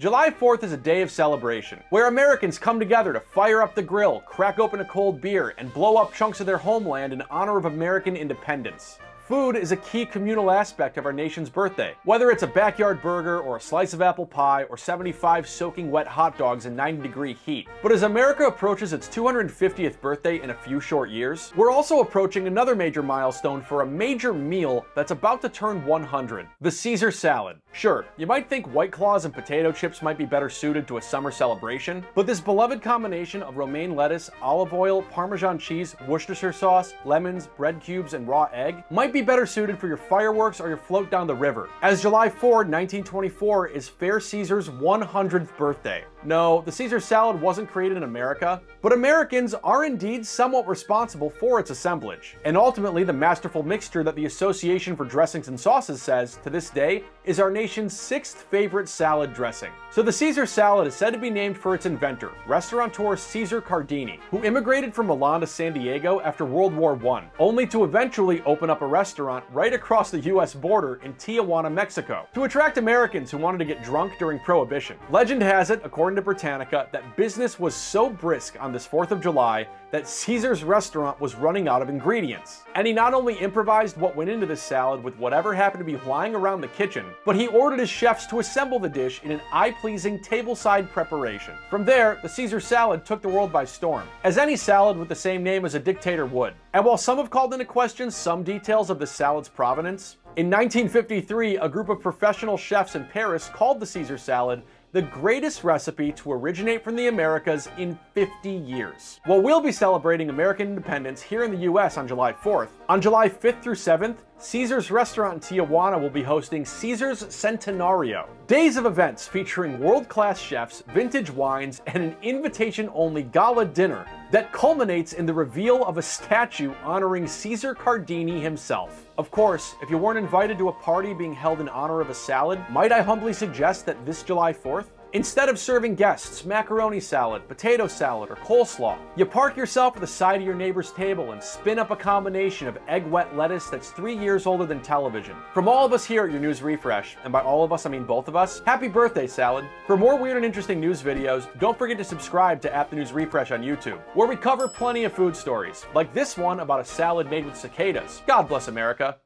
July 4th is a day of celebration, where Americans come together to fire up the grill, crack open a cold beer, and blow up chunks of their homeland in honor of American independence. Food is a key communal aspect of our nation's birthday. Whether it's a backyard burger or a slice of apple pie or 75 soaking wet hot dogs in 90 degree heat. But as America approaches its 250th birthday in a few short years, we're also approaching another major milestone for a major meal that's about to turn 100. The Caesar salad. Sure, you might think White Claws and potato chips might be better suited to a summer celebration, but this beloved combination of romaine lettuce, olive oil, Parmesan cheese, Worcestershire sauce, lemons, bread cubes, and raw egg might be be better suited for your fireworks or your float down the river, as July 4, 1924 is Fair Caesar's 100th birthday. No, the Caesar salad wasn't created in America, but Americans are indeed somewhat responsible for its assemblage. And ultimately, the masterful mixture that the Association for Dressings and Sauces says, to this day, is our nation's sixth favorite salad dressing. So the Caesar salad is said to be named for its inventor, restaurateur Caesar Cardini, who immigrated from Milan to San Diego after World War I, only to eventually open up a restaurant right across the US border in Tijuana, Mexico, to attract Americans who wanted to get drunk during Prohibition. Legend has it, according to Britannica, that business was so brisk on this 4th of July that Caesar's restaurant was running out of ingredients. And he not only improvised what went into this salad with whatever happened to be lying around the kitchen, but he ordered his chefs to assemble the dish in an eye-pleasing tableside preparation. From there, the Caesar salad took the world by storm, as any salad with the same name as a dictator would. And while some have called into question some details the salad's provenance, in 1953, a group of professional chefs in Paris called the Caesar salad the greatest recipe to originate from the Americas in 50 years. Well, we'll be celebrating American independence here in the US on July 4th. On July 5th through 7th, Caesar's restaurant in Tijuana will be hosting Caesar's Centenario. Days of events featuring world-class chefs, vintage wines, and an invitation-only gala dinner that culminates in the reveal of a statue honoring Caesar Cardini himself. Of course, if you weren't invited to a party being held in honor of a salad, might I humbly suggest that this July 4th, Instead of serving guests macaroni salad, potato salad, or coleslaw, you park yourself at the side of your neighbor's table and spin up a combination of egg wet lettuce that's three years older than television. From all of us here at your News Refresh, and by all of us I mean both of us, happy birthday salad. For more weird and interesting news videos, don't forget to subscribe to At the News Refresh on YouTube, where we cover plenty of food stories, like this one about a salad made with cicadas. God bless America.